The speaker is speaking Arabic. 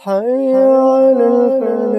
حي على الفلاح